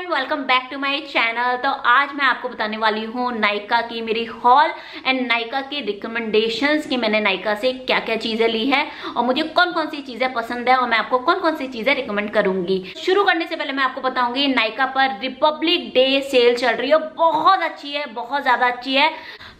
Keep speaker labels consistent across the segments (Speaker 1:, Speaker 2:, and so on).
Speaker 1: Everyone welcome back to my channel तो आज मैं आपको बताने वाली हूँ नायका की मेरी हॉल एंड नायका की रिकमेंडेशंस कि मैंने नायका से क्या क्या चीज़ें ली है और मुझे कौन कौन सी चीज़ें पसंद है और मैं आपको कौन कौन सी चीज़ें रिकमेंड करूँगी। शुरू करने से पहले मैं आपको बताऊँगी नायका पर रिपब्लिक डे सेल चल रही है। बहुत अच्छी है, बहुत ज़्यादा अच्छी है।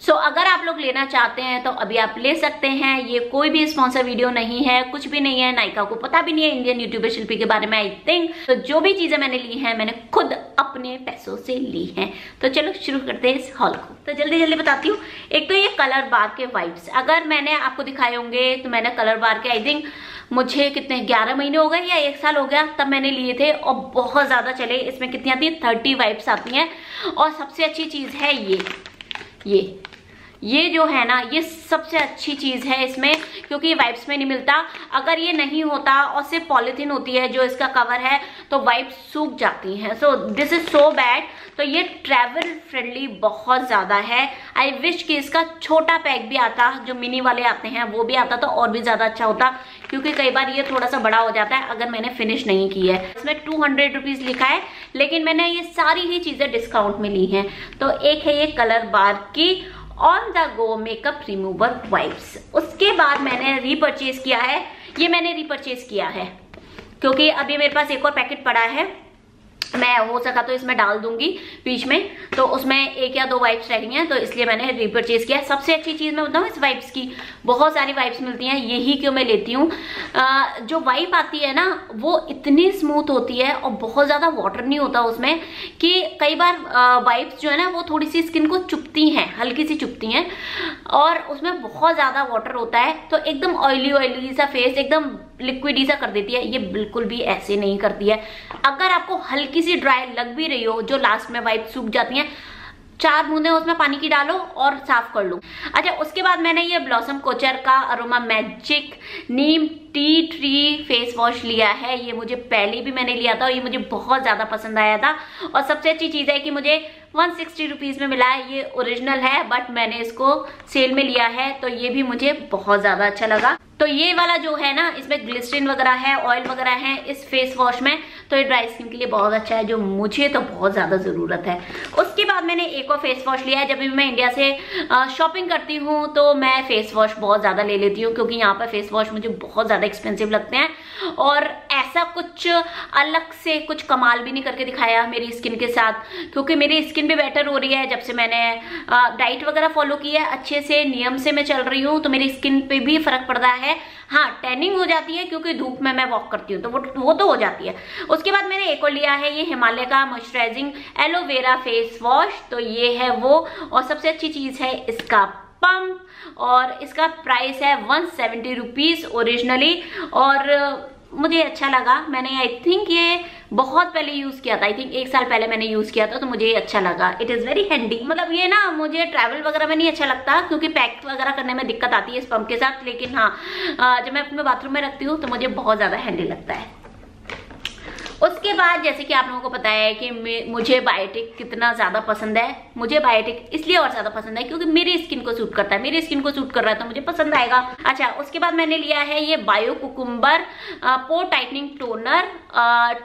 Speaker 1: सो so, अगर आप लोग लेना चाहते हैं तो अभी आप ले सकते हैं। ये कोई भी स्पॉन्सर वीडियो नहीं है कुछ भी नहीं है नायका को पता भी नहीं है इंडियन यूट्यूबर शिल्पी के बारे में आई थिंक तो जो भी चीज़ें मैंने ली हैं मैंने खुद अपने पैसों से ली हैं। तो चलो शुरू करते हैं इस हॉल को। तो जल्दी जल्दी बताती हूँ। एक तो ये कलर बार के वाइब्स अगर मैंने आपको दिखाए होंगे तो मैंने कलर बार के आई थिंक मुझे कितने ग्यारह महीने हो गए या एक साल हो गया तब मैंने लिए थे और बहुत ज़्यादा चले। इसमें कितनी आती है? थर्टी वाइब्स आती हैं। और सबसे अच्छी चीज़ है ये ये। ये जो है ना, ये सबसे अच्छी चीज़ है इसमें, क्योंकि वाइप्स में नहीं मिलता। अगर ये नहीं होता और सिर्फ़ पॉलिथीन होती है जो इसका कवर है तो वाइप्स सूख जाती हैं। So this is so bad तो ये ट्रैवल फ्रेंडली बहुत ज़्यादा है। आई विश कि इसका छोटा पैक भी आता, जो मिनी वाले आते हैं, वो भी आता तो और भी ज़्यादा अच्छा होता, क्योंकि कई बार ये थोड़ा सा बड़ा हो जाता है, अगर मैंने फिनिश नहीं की है। इसमें टू हंड्रेड लिखा है, लेकिन मैंने ये सारी ही चीज़ें डिस्काउंट में ली हैं। तो एक है ये कलर बार की on the go makeup remover wipes उसके बाद मैंने रीपरचेज किया है। ये मैंने रिपर्चेज किया है। क्योंकि अभी मेरे पास एक और पैकेट पड़ा है। मैं हो सका तो इसमें डाल दूँगी बीच में। तो उसमें एक या दो वाइप्स रह गई हैं तो इसलिए मैंने रिपर्चेज किया सबसे अच्छी चीज़ मैं बताऊँ इस वाइप्स की, बहुत सारी वाइप्स मिलती हैं, यही क्यों मैं लेती हूँ? जो वाइप आती है ना, वो इतनी स्मूथ होती है और बहुत ज़्यादा वाटर नहीं होता उसमें कि कई बार वाइप्स जो है ना, वो थोड़ी सी स्किन को चुपती हैं, हल्की सी चुपती हैं और उसमें बहुत ज़्यादा वाटर होता है। तो एकदम ऑयली ऑयली सा फेस एकदम लिक्विडी सा कर देती है। ये बिल्कुल भी ऐसे नहीं करती है। अगर आपको हल्की सी ड्राई लग भी रही हो, जो लास्ट में वाइप सूख जाती हैं। चार बूंदे उसमें पानी की डालो और साफ़ कर लो। अच्छा उसके बाद मैंने ये ब्लॉसम कोचर का Aroma Magic neem tea tree face wash लिया है। ये मुझे पहले भी मैंने लिया था और ये मुझे बहुत ज़्यादा पसंद आया था। और सबसे अच्छी चीज़ है कि मुझे वन सिक्सटी रुपीज़ में मिला है, ये ओरिजिनल है बट मैंने इसको सेल में लिया है तो ये भी मुझे बहुत ज़्यादा अच्छा लगा। तो ये वाला जो है ना, इसमें ग्लिस्ट्रिन वगैरह है ऑयल वगैरह है, इस फेस वॉश में तो ये ड्राई स्किन के लिए बहुत अच्छा है, जो मुझे तो बहुत ज़्यादा ज़रूरत है। उसके बाद मैंने एक और फेस वॉश लिया है, जब भी मैं इंडिया से शॉपिंग करती हूँ तो मैं फेस वॉश बहुत ज़्यादा ले लेती हूँ, क्योंकि यहाँ पर फेस वॉश मुझे बहुत ज़्यादा एक्सपेंसिव लगते हैं। और ऐसा कुछ अलग से कुछ कमाल भी नहीं करके दिखाया मेरी स्किन के साथ, क्योंकि मेरी स्किन भी बेटर हो रही है, जब से मैंने डाइट वगैरह फॉलो की है, अच्छे से, नियम से मैं चल रही हूँ तो मेरी स्किन पे भी फ़र्क पड़ रहा है। हाँ। टैनिंग हो जाती है क्योंकि धूप में मैं वॉक करती हूँ तो वो वो तो हो जाती है। उसके बाद मैंने एक और लिया है, ये हिमालय का मॉइस्चराइजिंग एलोवेरा फेस वॉश तो ये है वो। और सबसे अच्छी चीज़ है इसका पंप और इसका प्राइस है वन सेवेंटी रुपीज़ ओरिजिनली और, मुझे अच्छा लगा, मैंने आई थिंक ये बहुत पहले यूज़ किया था. आई थिंक एक साल पहले मैंने यूज़ किया था तो मुझे ये अच्छा लगा. इट इज़ वेरी हैंडी मतलब ये ना, मुझे ट्रैवल वगैरह में नहीं अच्छा लगता, क्योंकि पैक वगैरह करने में दिक्कत आती है इस पंप के साथ. लेकिन हाँ जब मैं अपने बाथरूम में रखती हूँ तो मुझे बहुत ज़्यादा हैंडी लगता है. उसके बाद जैसे कि आप लोगों को पता है कि मुझे बायोटिक कितना ज़्यादा पसंद है। मुझे बायोटिक इसलिए और ज़्यादा पसंद है क्योंकि मेरी स्किन को सूट करता है। मेरी स्किन को सूट कर रहा है तो मुझे पसंद आएगा। अच्छा उसके बाद मैंने लिया है ये bio cucumber pore tightening toner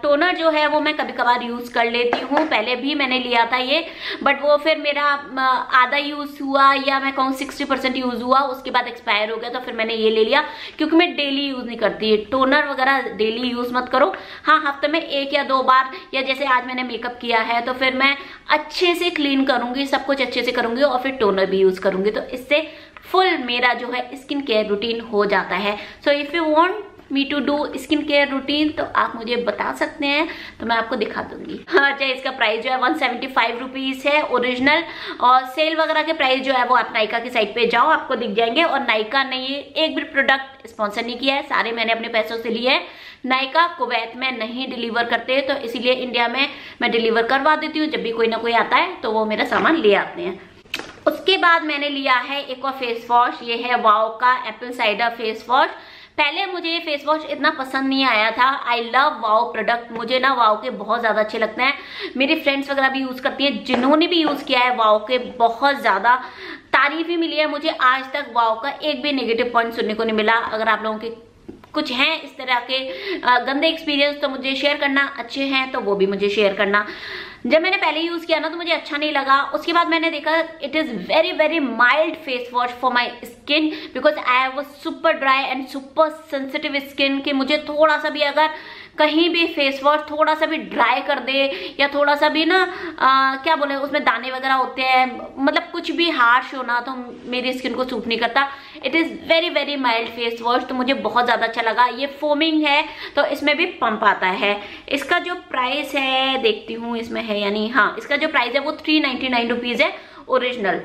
Speaker 1: toner जो है वो मैं कभी कभार यूज़ कर लेती हूँ। पहले भी मैंने लिया था ये बट वो फिर मेरा आधा यूज़ हुआ या मैं कहूँ सिक्सटी यूज़ हुआ, उसके बाद एक्सपायर हो गया तो फिर मैंने ये ले लिया। क्योंकि मैं डेली यूज़ नहीं करती। टोनर वगैरह डेली यूज़ मत करो। हाँ हफ़्ते में एक या दो बार, या जैसे आज मैंने मेकअप किया है तो फिर मैं अच्छे से क्लीन करूँगी, सब कुछ अच्छे से करूँगी और फिर टोनर भी यूज़ करूँगी। तो इससे फुल मेरा जो है स्किन केयर रूटीन हो जाता है। So if you want me to do skin care routine तो आप मुझे बता सकते हैं तो मैं आपको दिखा दूँगी। अच्छा इसका प्राइस जो है वन सेवेंटी फाइव रुपीज़ है ओरिजिनल और सेल वगैरह के प्राइस जो है वो आप नाइका की साइट पे जाओ, आपको दिख जाएँगे, और नाइका ने ये एक भी प्रोडक्ट स्पॉन्सर नहीं किया है, सारे मैंने अपने पैसों से लिए हैं। नायका कुवैत में नहीं डिलीवर करते तो इसीलिए इंडिया में मैं डिलीवर करवा देती हूँ, जब भी कोई ना कोई आता है तो वो मेरा सामान ले आते हैं। उसके बाद मैंने लिया है एक और फेस वॉश ये है वाओ का एप्पल साइडर फेस वॉश पहले मुझे ये फेस वॉश इतना पसंद नहीं आया था। आई लव वाओ प्रोडक्ट मुझे ना वाओ के बहुत ज़्यादा अच्छे लगते हैं। मेरी फ्रेंड्स वगैरह भी यूज़ करती हैं। जिन्होंने भी यूज़ किया है वाओ के बहुत ज़्यादा। तारीफ़ ही मिली है मुझे। आज तक वाओ का एक भी नेगेटिव पॉइंट सुनने को नहीं मिला। अगर आप लोगों के कुछ हैं इस तरह के गंदे एक्सपीरियंस तो मुझे शेयर करना, अच्छे हैं तो वो भी मुझे शेयर करना। जब मैंने पहले यूज़ किया ना तो मुझे अच्छा नहीं लगा। उसके बाद मैंने देखा it is very very mild face wash for my skin because I have super dry and super sensitive skin कि मुझे थोड़ा सा भी अगर कहीं भी फेस वॉश थोड़ा सा भी ड्राई कर दे या थोड़ा सा भी ना आ, क्या बोले उसमें दाने वगैरह होते हैं मतलब कुछ भी हार्श होना तो मेरी स्किन को सूट नहीं करता। It is very very mild face wash तो मुझे बहुत ज़्यादा अच्छा लगा। ये फोमिंग है तो इसमें भी पंप आता है। इसका जो प्राइस है देखती हूँ इसमें है यानी हाँ इसका जो प्राइस है वो थ्री नाइन्टी है ओरिजिनल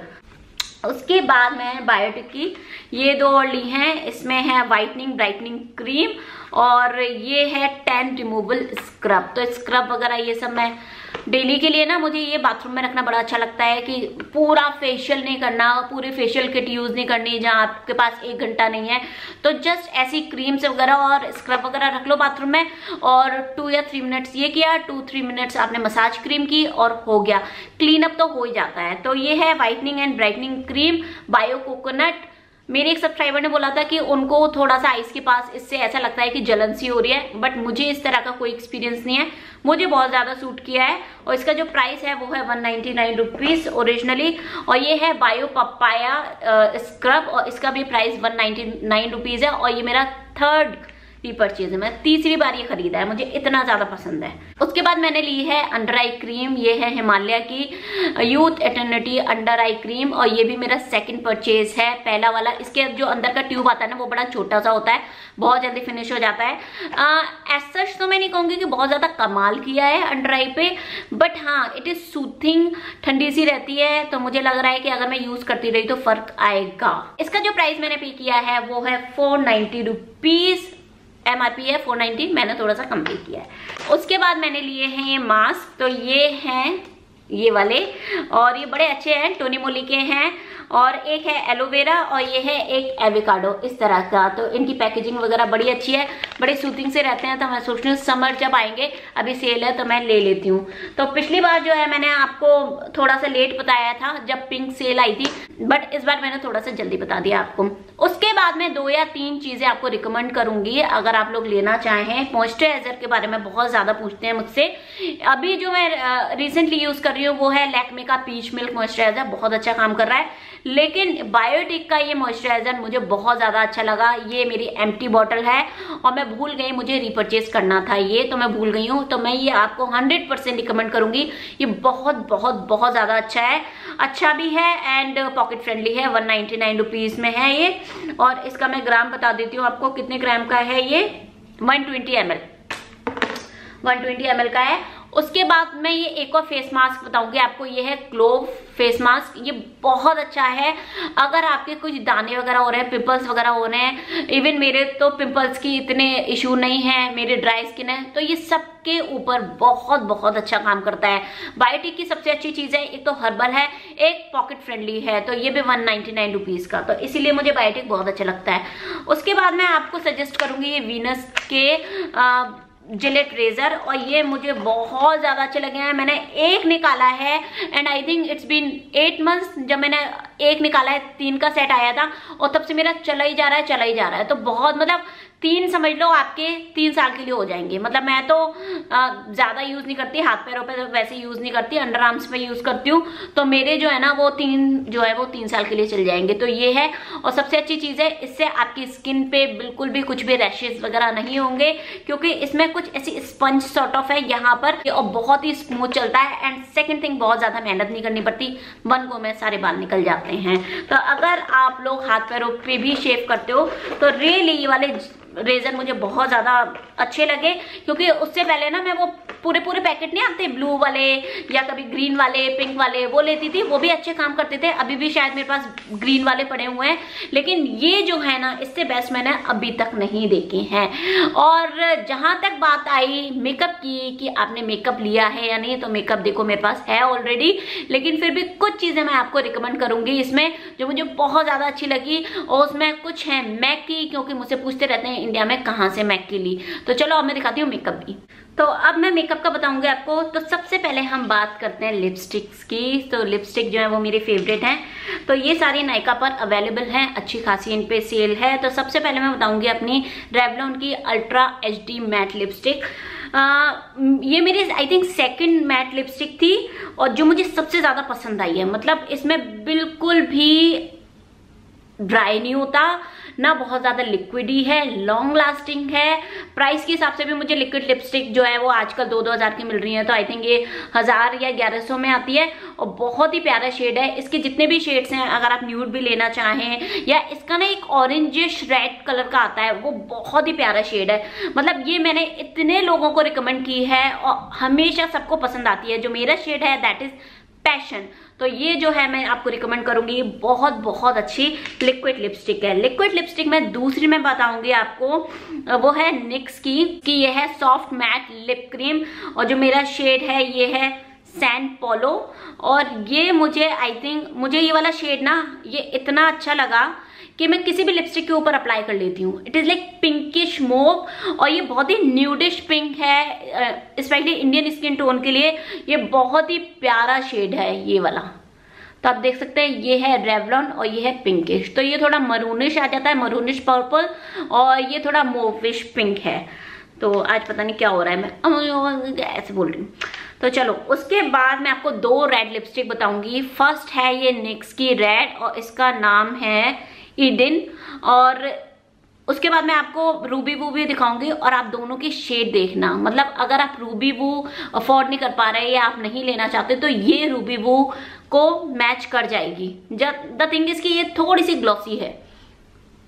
Speaker 1: उसके बाद मैं बायोटिक की ये दो और ली हैं। इसमें है वाइटनिंग ब्राइटनिंग क्रीम और ये है टेन रिमूवल स्क्रब तो स्क्रब वगैरह ये सब मैं डेली के लिए ना मुझे ये बाथरूम में रखना बड़ा अच्छा लगता है कि पूरा फेशियल नहीं करना, पूरी फेशियल किट यूज़ नहीं करनी जहाँ आपके पास एक घंटा नहीं है। तो जस्ट ऐसी क्रीम्स वगैरह और स्क्रब वगैरह रख लो बाथरूम में और टू या थ्री मिनट्स ये किया टू थ्री मिनट्स आपने मसाज क्रीम की और हो गया। क्लीन अप तो हो ही जाता है। तो ये है whitening and brightening cream bio coconut मेरे एक सब्सक्राइबर ने बोला था कि उनको थोड़ा सा आइस के पास इससे ऐसा लगता है कि जलन सी हो रही है बट मुझे इस तरह का कोई एक्सपीरियंस नहीं है। मुझे बहुत ज़्यादा सूट किया है और इसका जो प्राइस है वो है one ninety nine rupees originally और ये है बायो पपाया स्क्रब और इसका भी price one ninety nine rupees है और ये मेरा थर्ड रीपरचेज है। मैं तीसरी बार ये खरीदा है। मुझे इतना ज़्यादा पसंद है। उसके बाद मैंने ली है अंडर आई क्रीम ये है हिमालय की youth eternity under eye cream और ये भी मेरा सेकंड परचेज है। पहला वाला, इसके जो अंदर का ट्यूब आता है ना, वो बड़ा छोटा सा होता है। बहुत जल्दी फिनिश हो जाता है। एज सच तो मैं नहीं कहूँगी कि बहुत ज़्यादा कमाल किया है अंडर आई पे बट हाँ इट इज़ सूथिंग ठंडी सी रहती है तो मुझे लग रहा है कि अगर मैं यूज़ करती रही तो फ़र्क आएगा। इसका जो प्राइस मैंने पे किया है, वो है फोर नाइनटी रुपीज़ एमआरपी है 490 मैंने थोड़ा सा कम पे किया है। उसके बाद मैंने लिए हैं ये मास्क तो ये हैं ये वाले। और ये बड़े अच्छे हैं, टोनी मोली के हैं। और एक है एलोवेरा और ये है एक एविकाडो, इस तरह का। तो इनकी पैकेजिंग वगैरह बड़ी अच्छी है, बड़े सूथिंग से रहते हैं तो मैं सोच रही हूँ समर जब आएँगे, अभी सेल है तो मैं ले लेती हूँ। तो पिछली बार जो है मैंने आपको थोड़ा सा लेट बताया था, जब पिंक सेल आई थी, बट इस बार मैंने थोड़ा सा जल्दी बता दिया आपको। उसके बाद में दो या तीन चीज़ें आपको रिकमेंड करूँगी, अगर आप लोग लेना चाहें। मॉइस्चराइजर के बारे में बहुत ज़्यादा पूछते हैं मुझसे। अभी जो मैं रिसेंटली यूज़ कर रही हूँ, वो है लैक्मे का पीच मिल्क मॉइस्चराइजर बहुत अच्छा काम कर रहा है। लेकिन बायोटिक का ये मॉइस्चराइजर मुझे बहुत ज़्यादा अच्छा लगा। ये मेरी एम बॉटल है और मैं भूल गई मुझे रिपर्चेज करना था ये तो मैं भूल गई हूँ। तो मैं ये आपको हंड्रेड परसेंट रिकमेंड करूँगी। ये बहुत बहुत बहुत ज़्यादा अच्छा है। अच्छा भी है एंड पॉकेट फ्रेंडली है वन नाइनटी में है ये। और इसका मैं ग्राम बता देती हूँ आपको, कितने ग्राम का है ये? One twenty M L one twenty M L का है। उसके बाद मैं ये एक और फेस मास्क बताऊँगी आपको ये है क्लोव फेस मास्क ये बहुत अच्छा है। अगर आपके कुछ दाने वगैरह हो रहे हैं पिंपल्स वगैरह हो रहे हैं इवन मेरे तो पिंपल्स की इतने इशू नहीं है मेरे ड्राई स्किन है तो ये सबके ऊपर बहुत बहुत अच्छा काम करता है। बायोटिक की सबसे अच्छी चीज़ है एक तो हर्बल है एक पॉकेट फ्रेंडली है तो ये भी वन नाइनटी का तो इसीलिए मुझे बायोटिक बहुत अच्छा लगता है। उसके बाद मैं आपको सजेस्ट करूँगी ये वीनस के आ, जिलेट रेजर और ये मुझे बहुत ज़्यादा अच्छे लगे हैं। मैंने एक निकाला है and I think it's been eight months जब मैंने एक निकाला है, तीन का सेट आया था और तब से मेरा चला ही जा रहा है, चला ही जा रहा है। तो बहुत मतलब तीन समझ लो आपके तीन साल के लिए हो जाएँगे। मतलब मैं तो ज़्यादा यूज़ नहीं करती, हाथ पैरों पे तो वैसे यूज़ नहीं करती अंडर आर्म्स पे यूज़ करती हूँ। तो मेरे जो है ना, वो तीन, जो है वो तीन साल के लिए चल जाएँगे। तो ये है, और सबसे अच्छी चीज़ है, इससे आपकी स्किन पे बिल्कुल भी कुछ भी रैशेज वगैरह नहीं होंगे, क्योंकि इसमें कुछ ऐसी स्पंज सॉर्ट ऑफ़ है यहाँ पर, और बहुत ही स्मूथ चलता है। एंड सेकेंड थिंग बहुत ज़्यादा मेहनत नहीं करनी पड़ती वन गो में सारे बाल निकल जाते हैं। तो अगर आप लोग हाथ पैरों पे भी शेव करते हो तो रियली वाले रेजर मुझे बहुत ज़्यादा अच्छे लगे क्योंकि उससे पहले ना मैं वो पूरे पूरे पैकेट नहीं आते? ब्लू वाले या कभी ग्रीन वाले, पिंक वाले, वो लेती थी, वो भी अच्छे काम करते थे। अभी भी शायद मेरे पास ग्रीन वाले पड़े हुए हैं। लेकिन ये जो है ना, इससे बेस्ट मैंने अभी तक नहीं देखे हैं। और जहाँ तक बात आई मेकअप की, कि आपने मेकअप लिया है या नहीं तो मेकअप देखो मेरे पास है ऑलरेडी लेकिन फिर भी कुछ चीज़ें मैं आपको रिकमेंड करूँगी इसमें, जो मुझे बहुत ज़्यादा अच्छी लगी। और उसमें कुछ है मैक की, क्योंकि मुझसे पूछते रहते हैं, इंडिया में कहाँ से मैक की ली? तो चलो अब मैं दिखाती हूँ मेकअप की। तो अब मैं मेकअप का बताऊँगी आपको। तो सबसे पहले हम बात करते हैं लिपस्टिक्स की। तो लिपस्टिक जो है वो मेरे फेवरेट हैं। तो ये सारी नायका पर अवेलेबल हैं अच्छी खासी इन पे सेल है। तो सबसे पहले मैं बताऊँगी अपनी रेवलॉन की ultra H D matte lipstick आ, ये मेरी I think second matte lipstick थी और जो मुझे सबसे ज़्यादा पसंद आई है। मतलब इसमें बिल्कुल भी ड्राई नहीं होता। ना बहुत ज़्यादा लिक्विडी है लॉन्ग लास्टिंग है। प्राइस के हिसाब से भी मुझे लिक्विड लिपस्टिक जो है वो आजकल दो दो हज़ार की मिल रही है तो आई थिंक ये हज़ार या ग्यारह सौ में आती है और बहुत ही प्यारा शेड है। इसके जितने भी शेड्स हैं, अगर आप न्यूड भी लेना चाहें, या इसका ना एक ऑरेंजिश रेड कलर का आता है, वो बहुत ही प्यारा शेड है। मतलब ये मैंने इतने लोगों को रिकमेंड की है और हमेशा सबको पसंद आती है। जो मेरा शेड है दैट इज़ पैशन। तो ये जो है, मैं आपको रिकमेंड करूँगी, ये बहुत बहुत अच्छी लिक्विड लिपस्टिक है। लिक्विड लिपस्टिक में दूसरी मैं बताऊँगी आपको। वो है निक्स की, कि ये है सॉफ्ट मैट लिप क्रीम और जो मेरा शेड है, ये है सैन पोलो और ये मुझे आई थिंक मुझे ये वाला शेड ना, ये इतना अच्छा लगा कि मैं किसी भी लिपस्टिक के ऊपर अप्लाई कर लेती हूँ। It is like pinkish mauve और ये बहुत ही न्यूडिश पिंक है स्पेशली इंडियन स्किन टोन के लिए ये बहुत ही प्यारा शेड है ये वाला। तो आप देख सकते हैं, ये है रेवलॉन और ये है पिंकिश तो ये थोड़ा मरूनिश आ जाता है मरूनिश पर्पल और ये थोड़ा मोविश पिंक है। तो आज पता नहीं क्या हो रहा है, मैं ऐसे बोल रही हूँ। तो चलो, उसके बाद मैं आपको दो रेड लिपस्टिक बताऊँगी। फ़र्स्ट है ये निक्स की रेड और इसका नाम है ईडिन और उसके बाद मैं आपको रूबी वू भी दिखाऊँगी, और आप दोनों के शेड देखना। मतलब अगर आप रूबी वू अफोर्ड नहीं कर पा रहे, या आप नहीं लेना चाहते तो ये रूबी वू को मैच कर जाएगी। जब द थिंग इज़ कि ये थोड़ी सी ग्लॉसी है।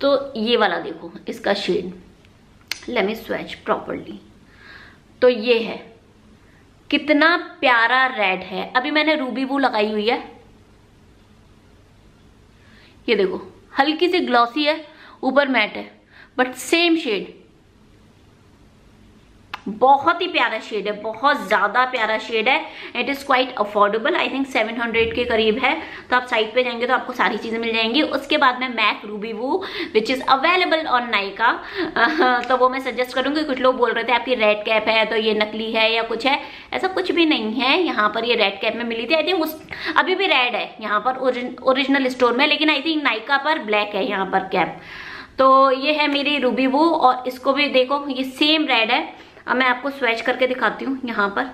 Speaker 1: तो ये वाला देखो, इसका shade let me swatch properly तो ये है। कितना प्यारा रेड है। अभी मैंने रूबी वू लगाई हुई है। ये देखो। हल्की सी ग्लॉसी है ऊपर मैट है बट सेम शेड बहुत ही प्यारा शेड है, बहुत ज़्यादा प्यारा शेड है। It is quite affordable I think 700 के करीब है। तो आप साइट पे जाएँगे तो आपको सारी चीज़ें मिल जाएँगी। उसके बाद में MAC Ruby Woo which is available on Nykaa तो वो मैं सजेस्ट करूँगी, कुछ लोग बोल रहे थे, आपकी रेड कैप है तो ये नकली है या कुछ है। ऐसा कुछ भी नहीं है, यहाँ पर ये रेड कैप में मिली थी। आई थिंक उस, अभी भी रेड है, यहाँ पर ओरिजिनल स्टोर में, लेकिन आई थिंक नाइका पर ब्लैक है यहाँ पर कैप तो ये है मेरी रूबी वो और इसको भी देखो, ये सेम रेड है। अब मैं आपको स्वेच करके दिखाती हूँ यहाँ पर।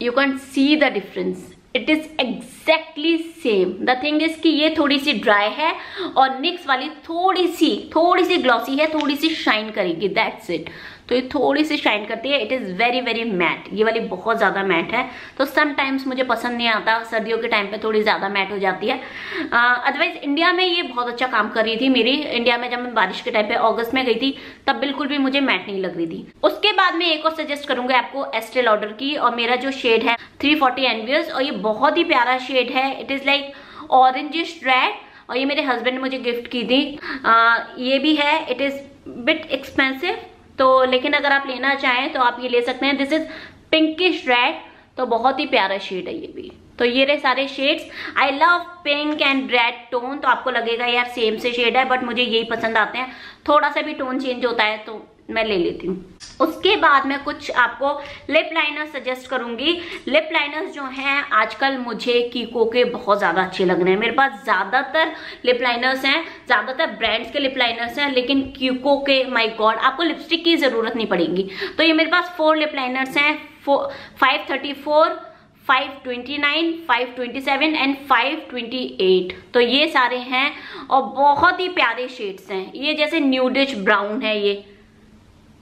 Speaker 1: You can see the difference it is exactly same the thing is कि ये थोड़ी सी ड्राई है और निक्स वाली थोड़ी सी थोड़ी सी ग्लॉसी है थोड़ी सी शाइन करेगी. दैट्स इट तो ये थोड़ी सी शाइन करती है। It is very very matte ये वाली बहुत ज़्यादा मैट है। तो समटाइम्स मुझे पसंद नहीं आता। सर्दियों के टाइम पे थोड़ी ज़्यादा मैट हो जाती है। अदरवाइज़ इंडिया में ये बहुत अच्छा काम कर रही थी मेरी। इंडिया में जब मैं बारिश के टाइम पे अगस्त में गई थी तब बिल्कुल भी मुझे मैट नहीं लग रही थी। उसके बाद मैं एक और सजेस्ट करूँगा आपको एस्टेल ऑर्डर की। और मेरा जो शेड है थ्री फोर्टी और ये बहुत ही प्यारा शेड है। It is like orangish red और ये मेरे हस्बैंड ने मुझे गिफ्ट की थी। आ, ये भी है। इट इज़ बिट एक्सपेंसिव तो लेकिन अगर आप लेना चाहें तो आप ये ले सकते हैं। दिस इज़ पिंकिश रेड तो बहुत ही प्यारा शेड है ये भी। तो ये रहे सारे shades I love pink and red tone तो आपको लगेगा यार सेम से शेड है बट मुझे यही पसंद आते हैं। थोड़ा सा भी टोन चेंज होता है तो मैं ले लेती हूँ। उसके बाद मैं कुछ आपको लिप लाइनर सजेस्ट करूँगी। लिप लाइनर्स जो हैं आजकल मुझे कीको के बहुत ज़्यादा अच्छे लग रहे हैं। मेरे पास ज़्यादातर लिप लाइनर्स हैं ज़्यादातर ब्रांड्स के लिप लाइनर्स हैं लेकिन कीको के माय गॉड आपको लिपस्टिक की ज़रूरत नहीं पड़ेगी। तो ये मेरे पास फोर लिप लाइनर्स हैं फाइव थर्टी फोर 529, 527 एंड 528 तो ये सारे हैं और बहुत ही प्यारे शेड्स हैं। ये जैसे न्यूडिश ब्राउन है ये।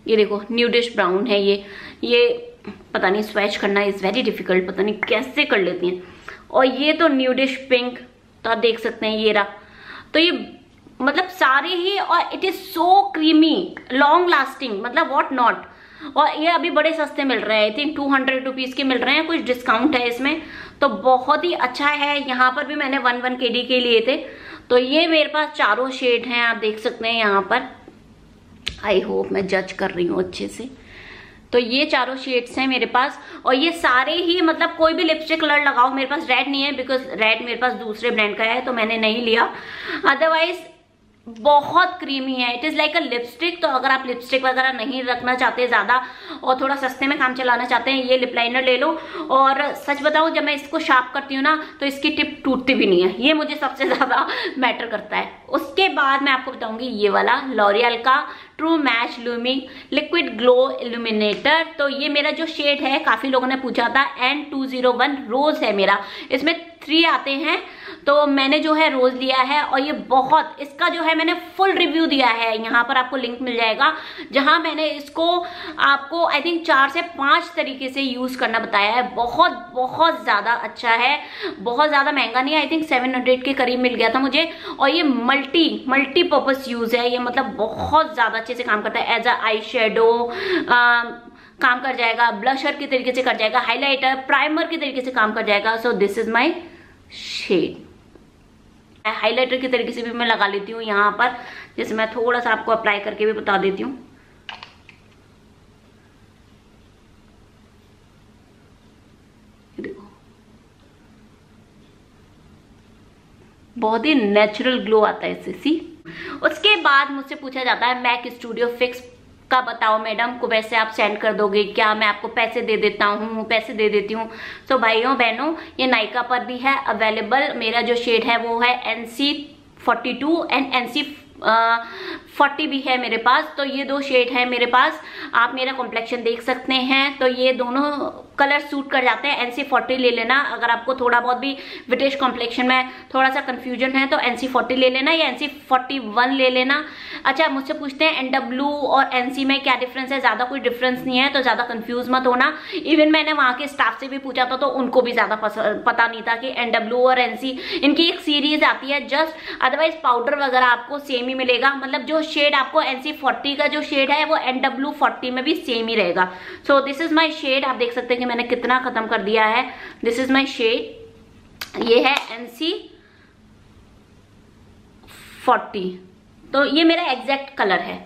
Speaker 1: ये देखो न्यूडिश ब्राउन है ये। ये पता नहीं स्वेच करना इज़ वेरी डिफ़िकल्ट पता नहीं कैसे कर लेती हैं। और ये तो न्यूडिश पिंक तो आप देख सकते हैं ये रहा। तो ये मतलब सारे ही, और it is so creamy long lasting मतलब वॉट नॉट और ये अभी बड़े सस्ते मिल रहे हैं I think two hundred rupees के मिल रहे हैं, कुछ डिस्काउंट है इसमें। तो बहुत ही अच्छा है, यहाँ पर भी मैंने वन वन के डी के लिए थे। तो ये मेरे पास चारों शेड हैं, आप देख सकते हैं यहाँ पर। आई होप मैं जज कर रही हूँ अच्छे से। तो ये चारों शेड्स हैं मेरे पास, और ये सारे ही मतलब कोई भी लिपस्टिक कलर लगाओ, मेरे पास रेड नहीं है बिकॉज़ रेड मेरे पास दूसरे ब्रांड का है तो मैंने नहीं लिया। अदरवाइज़ बहुत क्रीमी है। It is like a lipstick तो अगर आप लिपस्टिक वगैरह नहीं रखना चाहते ज़्यादा, और थोड़ा सस्ते में काम चलाना चाहते हैं, ये लिप लाइनर ले लो। और सच बताऊँ, जब मैं इसको शार्प करती हूँ ना तो इसकी टिप टूटती भी नहीं है। ये मुझे सबसे ज़्यादा मैटर करता है। उसके बाद मैं आपको बताऊँगी ये वाला लॉरियल का true match lumi liquid glow illuminator तो ये मेरा जो शेड है, काफ़ी लोगों ने पूछा था N two zero one rose है मेरा। इसमें थ्री आते हैं। तो मैंने जो है रोज लिया है और ये बहुत, इसका जो है मैंने फुल रिव्यू दिया है। यहाँ पर आपको लिंक मिल जाएगा, जहाँ मैंने इसको आपको आई थिंक चार से पाँच तरीके से यूज़ करना बताया है। बहुत बहुत ज़्यादा अच्छा है। बहुत ज़्यादा महँगा नहीं आई थिंक सेवन हंड्रेड के करीब मिल गया था मुझे। और ये मल्टी मल्टीपर्पज यूज़ है। ये मतलब बहुत ज़्यादा अच्छे से काम करता है एज अ आई शेडो काम कर जाएगा ब्लशर के तरीके से कर जाएगा हाइलाइटर प्राइमर के तरीके से काम कर जाएगा so this is my shade highlighter के तरीके से भी मैं लगा लेती हूँ यहाँ पर, जैसे मैं थोड़ा सा आपको अप्लाई करके भी बता देती हूँ। बहुत ही नेचुरल ग्लो आता है इससे सी उसके बाद मुझसे पूछा जाता है मैक स्टूडियो फिक्स का बताओ मैडम, को वैसे आप सेंड कर दोगे क्या? मैं आपको पैसे दे देता हूँ, पैसे दे देती हूँ। तो भाइयों, बहनों, ये नायका पर भी है अवेलेबल मेरा जो शेड है वो है N C forty two and N C forty भी है मेरे पास तो ये दो शेड है मेरे पास। आप मेरा कॉम्प्लेक्शन देख सकते हैं तो ये दोनों कलर सूट कर जाते हैं। एनसी फोर्टी ले लेना, अगर आपको थोड़ा बहुत भी ब्रिटिश कॉम्प्लेक्शन में थोड़ा सा कंफ्यूजन है तो एनसी फोर्टी ले लेना या एनसी फोर्टी वन ले लेना। अच्छा मुझसे पूछते हैं एनडब्ल्यू और एनसी में क्या डिफरेंस है? ज़्यादा कोई डिफरेंस नहीं है तो ज़्यादा कंफ्यूज मत होना। इवन मैंने वहाँ के स्टाफ से भी पूछा था तो उनको भी ज़्यादा पता नहीं था कि एनडब्ल्यू और एनसी इनकी एक सीरीज़ आती है जस्ट अदरवाइज़ पाउडर वगैरह आपको सेम ही मिलेगा। मतलब जो शेड आपको एनसी फोर्टी का जो शेड है, वो एनडब्ल्यू फोर्टी में भी सेम ही रहेगा। So this is my shade आप देख सकते हैं कि मैंने कितना खत्म कर दिया है। दिस इज़ माई शेड ये है एनसी फोर्टी तो ये मेरा एग्जैक्ट कलर है।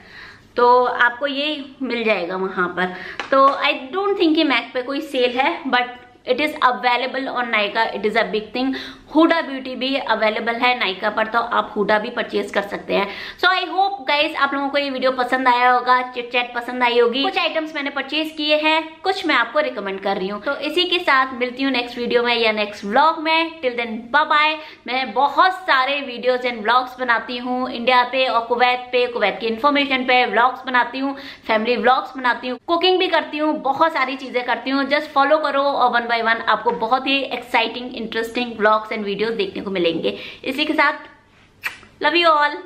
Speaker 1: तो आपको ये मिल जाएगा वहाँ पर। तो आई डोंट थिंक कि मैक पे कोई सेल है but it is available on Nykaa it is a big thing Huda beauty भी अवेलेबल है नाइका पर तो आप हुडा भी परचेज कर सकते हैं. सो आई होप गाइज़ आप लोगों को ये वीडियो पसंद आया होगा चिट चैट पसंद आई होगी. कुछ आइटम्स मैंने परचेज किए हैं, कुछ मैं आपको रिकमेंड कर रही हूँ. तो इसी के साथ मिलती हूँ नेक्स्ट वीडियो में या नेक्स्ट व्लॉग में. टिल देन बाय मैं बहुत सारे वीडियोज़ एंड व्लॉग्स बनाती हूँ. इंडिया पे और कुवैत पे कुवैत की इन्फॉर्मेशन पे व्लॉग्स बनाती हूँ फैमिली व्लॉग्स बनाती हूँ. कुकिंग भी करती हूँ, बहुत सारी चीज़ें करती हूँ. जस्ट फॉलो करो और वन बाय वन आपको बहुत ही exciting interesting blogs and videos देखने को मिलेंगे। इसी के साथ लव यू ऑल